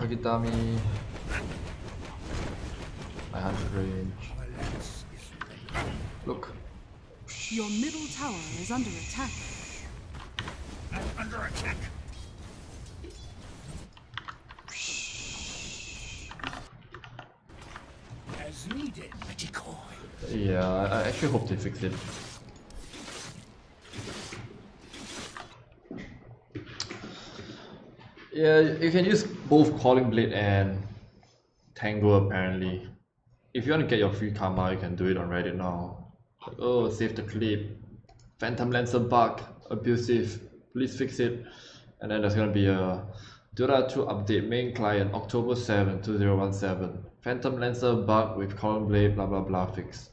Kagitami. 900 range. Look. Your middle tower is under attack. I'm under attack. As needed, Decoy. Yeah, I I actually hope they fix it. Yeah, you can use both Quelling Blade and Tango apparently. If you want to get your free karma, you can do it on Reddit now. Like, oh, save the clip. Phantom Lancer bug, abusive, please fix it. And then there's gonna be a Dota 2 update main client October 7, 2017. Phantom Lancer bug with Quelling Blade, blah blah blah fix.